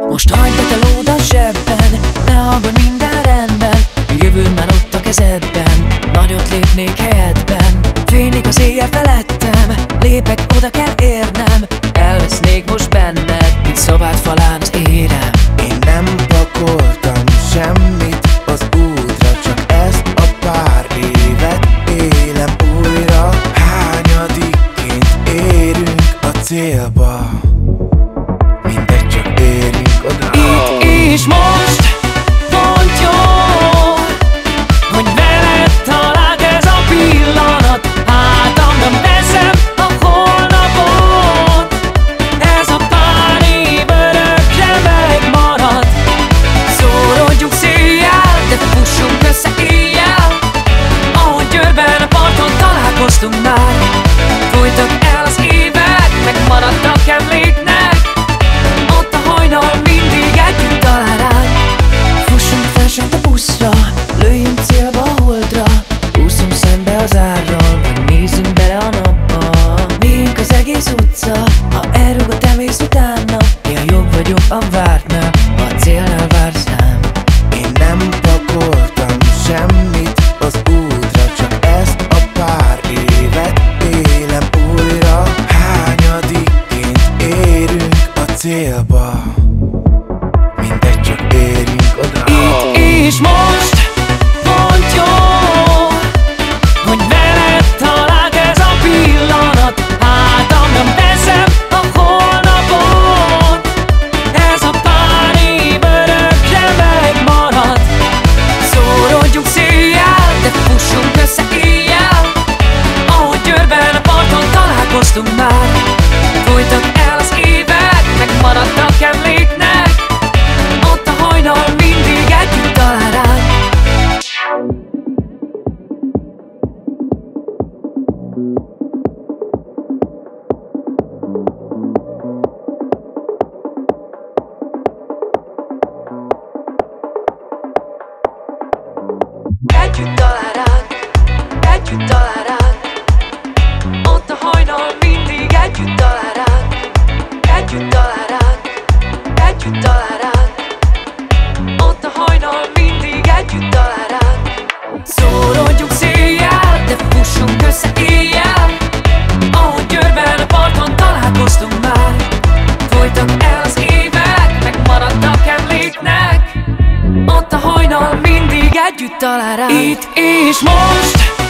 Most hagyd be te a zsebben Ne aggódj, minden rendben. Jövő már ott a kezedben Nagyot lépnék helyedben. Fénylik az éjjel felettem Lépek, oda kell érnem. Elvesznék most benned Mint szobát falán az érem. Én nem pakoltam semmit az útra Csak ezt a pár évet élem újra. Hányadikként érünk a célba? És most Pont jó Hogy veled találk ez a pillanat. Hátamra teszem a holnapot. Ez a pár év örökre megmarad Szórodjunk széjjel, de fussunk össze éjjel. Ahogy Győrben a parton találkoztunk már. Folytak el az évek, megmaradtak a vártnál, ha a célnál vársz rám. Én nem pakoltam semmit az útra Csak ezt a pár évet élem újra. Hányadikként érünk a célba együtt mindig együtt talál Együtt talál együtt talál ránk mindig együtt talál ránk Szórodjunk széjjel, de fussunk össze éjjel. Ahogy Győrben a parton találkoztunk már. Folytak el évek, megmaradtak emléknek. Ott a hajnal mindig együtt talál Itt és most